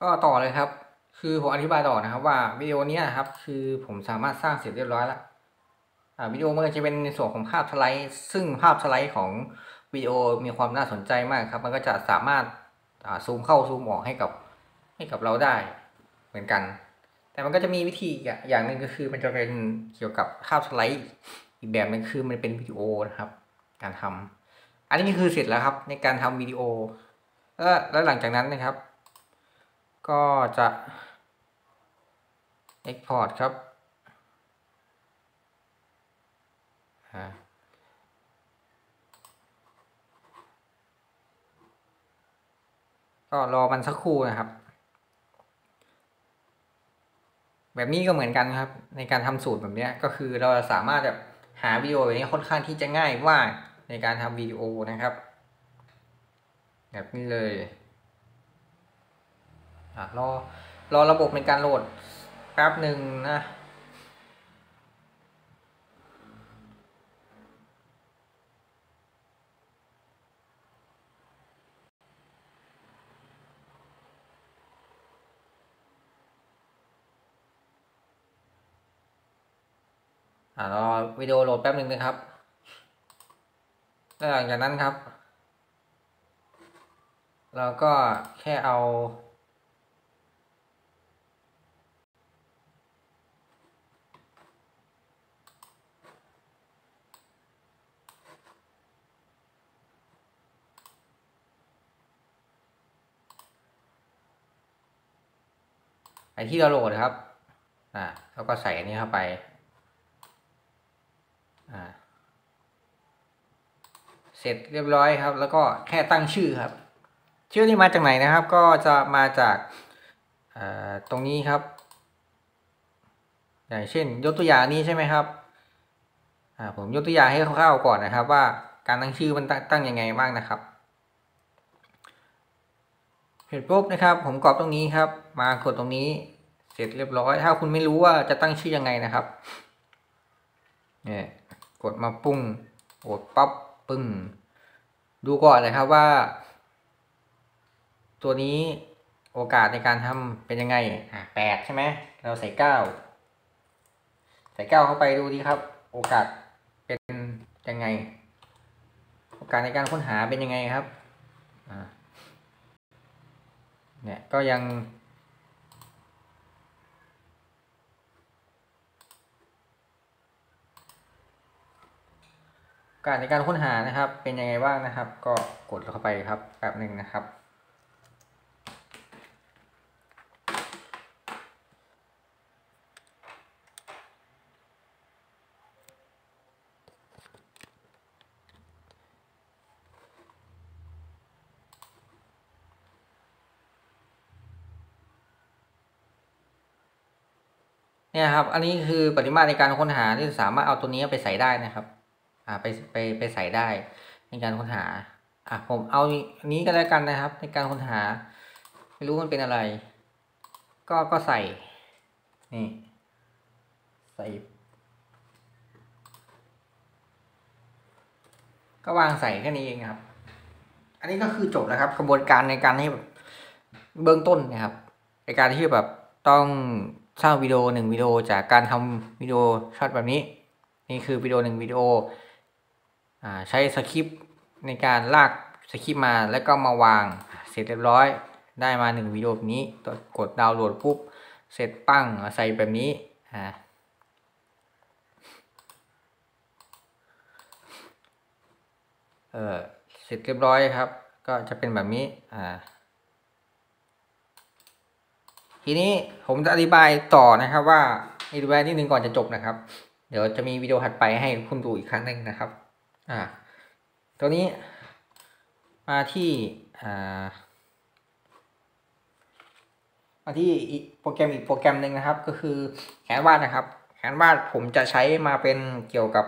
ก็ต่อเลยครับ คือผมอธิบายต่อนะครับว่าวิดีโอนี้นะครับ คือผมสามารถสร้างเสร็จเรียบร้อยแล้ววิดีโอมันจะเป็นในส่วนของภาพสไลด์ซึ่งภาพสไลด์ของวิดีโอมีความน่าสนใจมากครับ มันก็จะสามารถซูมเข้าซูมออกให้กับให้กับเราได้เหมือนกัน แต่มันก็จะมีวิธีอย่างหนึ่งก็คือมันจะเป็นเกี่ยวกับภาพสไลด์อีกแบบนึงคือมันเป็นวิดีโอนะครับ การทำอันนี้คือเสร็จแล้วครับในการทำวิดีโอแล้วแล้วหลังจากนั้นนะครับ ก็จะ Export ครับก็รอมันสักครู่นะครับ แบบนี้ก็เหมือนกันครับ ในการทำสูตรแบบนี้ก็คือเราสามารถแบบหาวิดีโอแบบนี้ค่อนข้างที่จะง่ายมากในการทำวิดีโอนะครับ แบบนี้เลย อะรอรอระบบในการโหลดแป๊บหนึ่งนะ อ่ารอวิดีโอโหลดแป๊บหนึ่งนะครับแล้วหลังจากนั้นครับ เราก็แค่เอา ที่เราโหลดครับ อ่าแล้วก็ใส่อันนี้เข้าไปเสร็จเรียบร้อยครับ แล้วก็แค่ตั้งชื่อครับ ชื่อนี้มาจากไหนนะครับ ก็จะมาจากตรงนี้ครับ อย่างเช่น ยกตัวอย่างนี้ใช่ไหมครับผมยกตัวอย่างให้คร่าวๆก่อนนะครับ ว่าการตั้งชื่อมันตั้งยังไงบ้างนะครับ เสร็จปุ๊บนะครับ ผมกรอบตรงนี้ครับ มากดตรงนี้ เสร็จเรียบร้อย ถ้าคุณไม่รู้ว่าจะตั้งชื่อยังไงนะครับเนี่ยกดมาปุ้งกดปั๊บปึ้งดูก่อนนะครับว่า ตัวนี้โอกาสในการทำเป็นยังไง อะแปดใช่ไหมเราใส่เก้าใส่เก้าเข้าไปดูดีครับ โอกาสเป็นยังไง โอกาสในการค้นหาเป็นยังไงครับ อ่า เนี่ยก็ยัง การในการค้นหานะครับเป็นยังไงบ้างนะครับ ก็กดเข้าไปครับแป๊บหนึ่งนะครับ เนี่ยครับ อันนี้คือปริมาตรในการค้นหาที่สามารถเอาตัวนี้ไปใส่ได้นะครับ อ่าไปไปไปใส่ได้ในการค้นหา อะผมเอาอันนี้ก็แล้วกันนะครับ ในการค้นหา ไม่รู้มันเป็นอะไร ก็ก็ใส่ นี่ ใส่ ก็วางใส่แค่นี้เองครับ อันนี้ก็คือจบแล้วครับกระบวนการในการให้เบื้องต้นนะครับในการที่แบบต้อง สร้างวิดีโอหนึ่งวิดีโอจากการทำวิดีโอ shorts แบบนี้ นี่คือวิดีโอหนึ่งวิดีโอใช้สคริปต์ในการลากสคริปต์มาแล้วก็มาวางเสร็จเรียบร้อย ได้มาหนึ่งวิดีโอแบบนี้กดดาวน์โหลดปุ๊บเสร็จปั้งใส่แบบนี้อ่าเออเสร็จเรียบร้อยครับ ก็จะเป็นแบบนี้อ่า ทีนี้ผมจะอธิบายต่อนะครับว่าอธิบายนิดนึงก่อนจะจบนะครับ เดี๋ยวจะมีวิดีโอถัดไปให้คุณดูอีกครั้งหนึ่งนะครับ อ่า ตัวนี้มาที่อ่ามาที่โปรแกรมอีกโปรแกรมหนึ่งนะครับ ก็คือแคนวาดนะครับแคนวาดผมจะใช้มาเป็นเกี่ยวกับ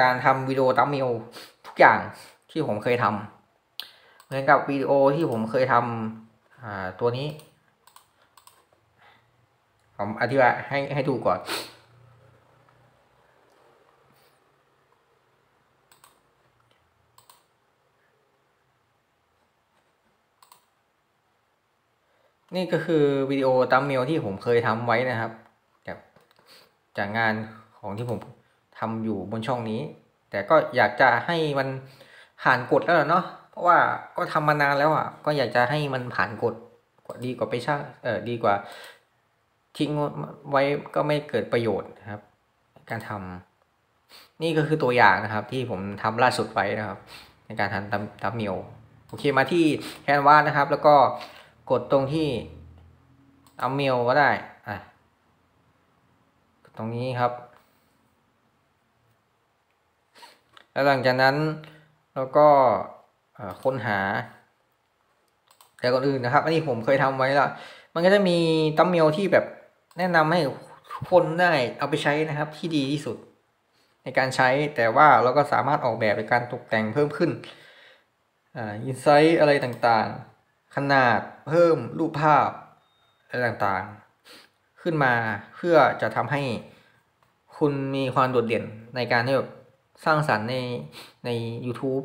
การทำวิดีโอตัมมิลทุกอย่างที่ผมเคยทำ เหมือนกับวิดีโอที่ผมเคยทำตัวนี้ ผมอธิบายให้ให้ดูก่อน นี่ก็คือวิดีโอตัมเมลที่ผมเคยทำไว้นะครับจากจากงานของที่ผมทำอยู่บนช่องนี้ แต่ก็อยากจะให้มันผ่านกฎแล้วเนาะ ราะว่าก็ทำมานานแล้วอะ ก็อยากจะให้มันผ่านกฎดีกว่าไปช่างเออดีกว่าทิ้งไว้ก็ไม่เกิดประโยชน์นะครับ การทำนี่ก็คือตัวอย่างนะครับ ที่ผมทำล่าสุดไว้นะครับ ในการทำตัมตัมเมลโอเคมาที่แคนวาสนะครับ แล้วก็กดตรงที่เอาเมลก็ได้อะตรงนี้ครับ แล้วหลังจากนั้นเราก็ ค้นหา แต่ก่อนอื่นนะครับ อันนี้ผมเคยทำไว้แล้วมันก็จะมีตัมเมลที่แบบแนะนำให้คนได้เอาไปใช้นะครับที่ดีที่สุด ในการใช้แต่ว่าเราก็สามารถออกแบบในการตกแต่งเพิ่มขึ้นอินไซต์อะไรต่างๆ ขนาดเพิ่มรูปภาพอะไรต่างๆ ขึ้นมาเพื่อจะทำให้คุณมีความโดดเด่นในการที่แบบสร้างสรรค์ในใน YouTube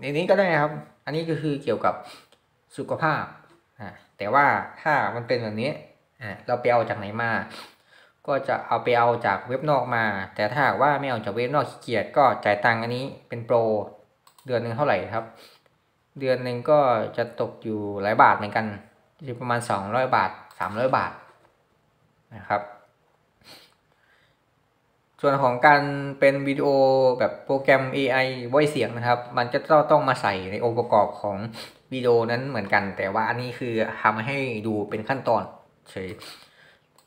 ในนี้ก็ได้ครับ อันนี้ก็คือเกี่ยวกับสุขภาพอ่าแต่ว่าถ้ามันเป็นแบบนี้อ่าเราไปเอาจากไหนมา ก็จะเอาไปเอาจากเว็บนอกมา แต่ถ้าหากว่าไม่เอาจากเว็บนอกขี้เกียจก็จ่ายตังค์อันนี้เป็นโปรเดือนหนึ่งเท่าไหร่ครับ เดือนหนึ่งก็จะตกอยู่หลายบาทเหมือนกันอยู่ประมาณสองร้อยบาทสามร้อยบาทนะครับ ส่วนของการเป็นวิดีโอแบบโปรแกรม AI ไว้เสียงนะครับ มันก็ต้องมาใส่ในองค์ประกอบของวิดีโอนั้นเหมือนกัน แต่ว่าอันนี้คือทำให้ดูเป็นขั้นตอนเฉย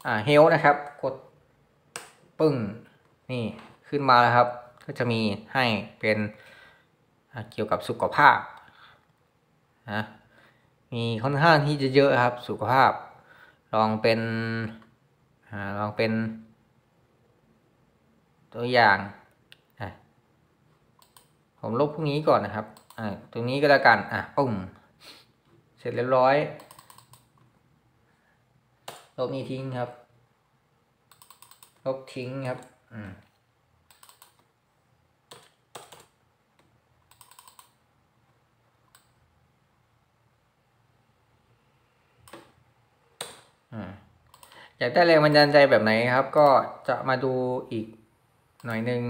อ่าเฮลนะครับ กดปึ้ง นี่ขึ้นมาแล้วครับ ก็จะมีให้เป็นเกี่ยวกับสุขภาพนะมีค่อนข้างที่จะเยอะครับสุขภาพ ลองเป็นอลองเป็น ตัวอย่างผมลบพวกนี้ก่อนนะครับอ่าตรงนี้ก็แล้วกันอะปุ่มเสร็จเรียบร้อย ลบนี้ทิ้งครับ ลบทิ้งครับอืมอยากได้แรงบันดาลใจแบบไหนครับ ก็จะมาดูอีก หน่อยหนึ่ง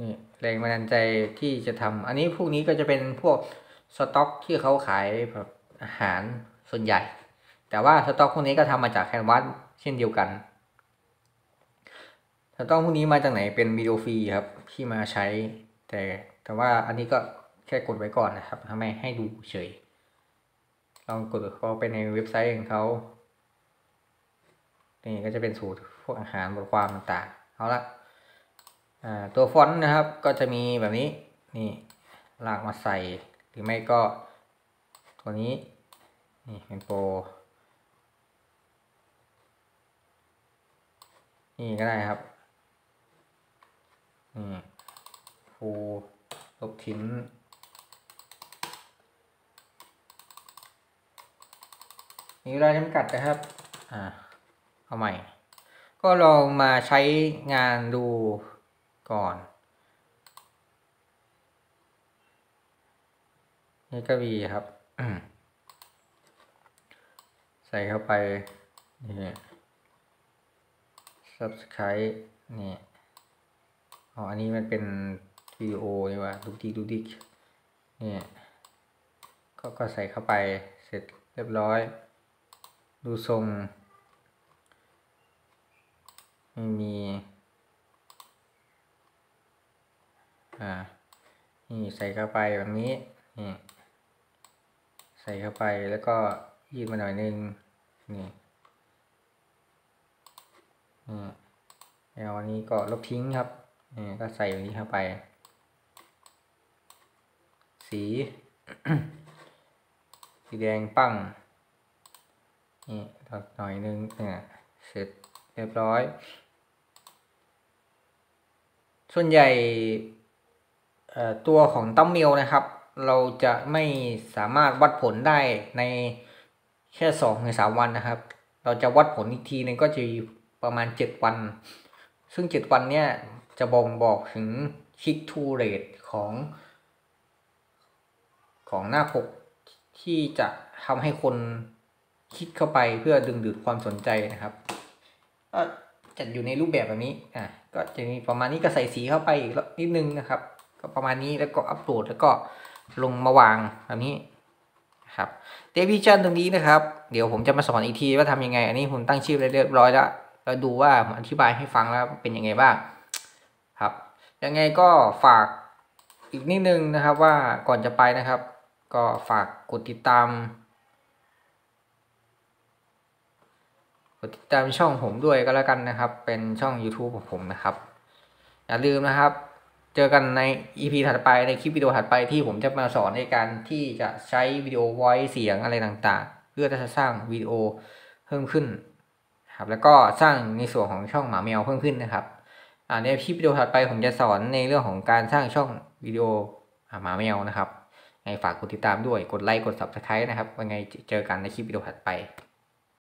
นี่แรงบันดาลใจที่จะทำอันนี้พวกนี้ก็จะเป็นพวกสต็อกที่เขาขายแบบอาหารส่วนใหญ่ แต่ว่าสต็อกพวกนี้ก็ทำมาจากแคนวาสเช่นเดียวกันสต็อกพวกนี้มาจากไหนเป็นวิดีโอฟรีครับที่มาใช้ แต่แต่ว่าอันนี้ก็แค่กดไว้ก่อนนะครับทำไมให้ดูเฉยลองกดเข้าไปในเว็บไซต์ของเขา นี่ก็จะเป็นสูตรพวกอาหารบทความต่างๆเอาละตัวฟอนต์นะครับก็จะมีแบบนี้นี่ลากมาใส่หรือไม่ก็ตัวนี้นี่เป็นโปรนี่ก็ได้ครับนี่ฟูลบทิ้งมีเวลาจำกัดนะครับ อ่า เอาใหม่ ก็ลองมาใช้งานดูก่อนนี่ก็มีครับ ใส่เข้าไป นี่ subscribe นี่อ๋ออันนี้มันเป็นวิดีโอนี่ว่าดูดีดูดินี่ก็ก็ใส่เข้าไปเสร็จเรียบร้อย ดูทรง ไม่มีอ่านี่ใส่เข้าไปแบบนี้นี่ใส่เข้าไปแล้วก็ยืดมาหน่อยนึงนี่นี่แล้วอันนี้ก็ลบทิ้งครับนี่ก็ใส่แบบนี้เข้าไป สีสีแดงปั้งนี่หน่อยนึงเนี่ยเสร็จเรียบร้อย ส่วนใหญ่ตัวของตั้มเมลนะครับ เราจะไม่สามารถวัดผลได้ในแค่สองหรือสามวันนะครับ เราจะวัดผลอีกทีนึงก็จะประมาณเจ็ดวัน ซึ่งเจ็ดวันเนี้ยจะบ่งบอกถึงคิกทูเรทของ ของหน้าปกที่จะทำให้คนคิดเข้าไปเพื่อดึงดูดความสนใจนะครับ จัดอยู่ในรูปแบบแบบนี้อะก็จะมีประมาณนี้ก็ใส่สีเข้าไปอีกนิดนึงนะครับ ก็ประมาณนี้แล้วก็อัปโหลดแล้วก็ลงมาวางแบบนี้ครับเดวิชันตรงนี้นะครับ เดี๋ยวผมจะมาสอนอีกทีว่าทำยังไง อันนี้ผมตั้งชื่อเรียบร้อยแล้วแล้วดูว่าผมอธิบายให้ฟังแล้วเป็นยังไงบ้างครับ ยังไงก็ฝากอีกนิดนึงนะครับว่าก่อนจะไปนะครับ ก็ฝากกดติดตาม ดติดตามช่องผมด้วยก็แล้วกันนะครับ เป็นช่อง YouTube ของผมนะครับ อย่าลืมนะครับ เจอกันใน EP ถัดไปในคลิปวิดีโอถัดไปที่ผมจะมาสอนในการที่จะใช้วิดีโอ voice เสียงอะไรต่างๆ เพื่อที่จะสร้างวิดีโอเพิ่มขึ้นครับแล้วก็สร้างในส่วนของช่องหมาแมวเพิ่มขึ้นนะครับในคลิปวิดีโอถัดไปผมจะสอนในเรื่องของการสร้างช่องวิดีโอหมาแมวนะครับไงฝากกดติดตามด้วยกดไลค์กด subscribe นะครับยังไงเจอกันในคลิปวิดีโอถัดไป